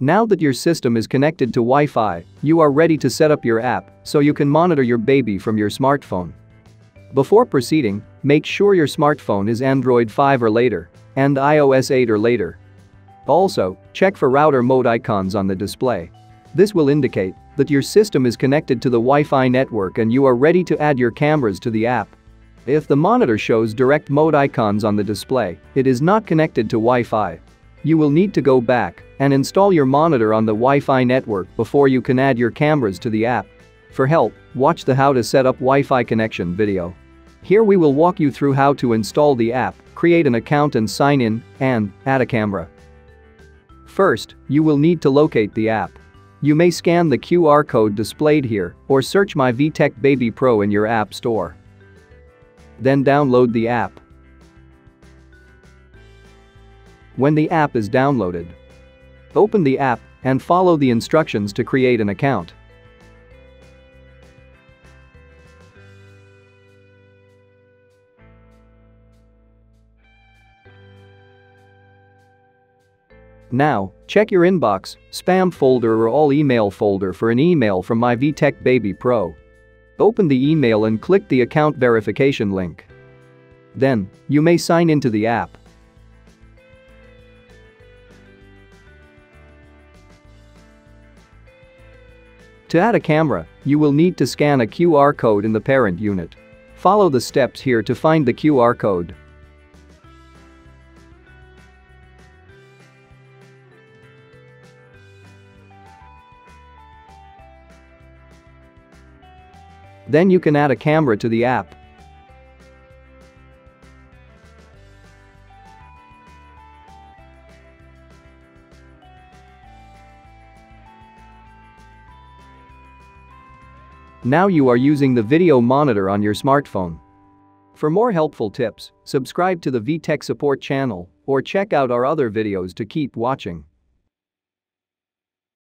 Now that your system is connected to Wi-Fi, you are ready to set up your app so you can monitor your baby from your smartphone. Before proceeding, make sure your smartphone is Android 5 or later and iOS 8 or later. Also, check for router mode icons on the display. This will indicate that your system is connected to the Wi-Fi network and you are ready to add your cameras to the app. If the monitor shows direct mode icons on the display, it is not connected to Wi-Fi. You will need to go back and install your monitor on the Wi-Fi network before you can add your cameras to the app. For help, watch the how to set up Wi-Fi connection video. Here we will walk you through how to install the app, create an account and sign in, and add a camera. First, you will need to locate the app. You may scan the QR code displayed here or search My VTech Baby Pro in your app store. Then download the app. When the app is downloaded, open the app and follow the instructions to create an account. Now, check your inbox, spam folder or all email folder for an email from My VTech Baby Pro. Open the email and click the account verification link. Then, you may sign into the app. To add a camera, you will need to scan a QR code in the parent unit. Follow the steps here to find the QR code. Then you can add a camera to the app. Now you are using the video monitor on your smartphone. For more helpful tips, subscribe to the VTech support channel or check out our other videos to keep watching.